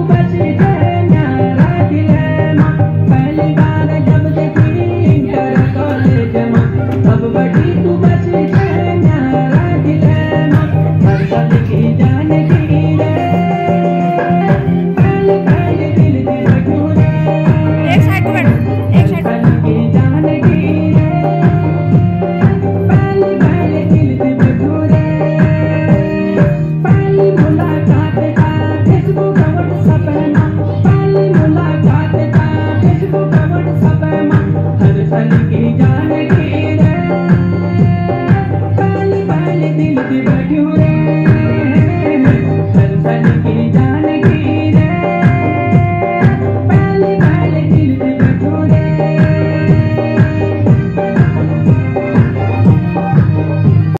compartilhar. हर सन की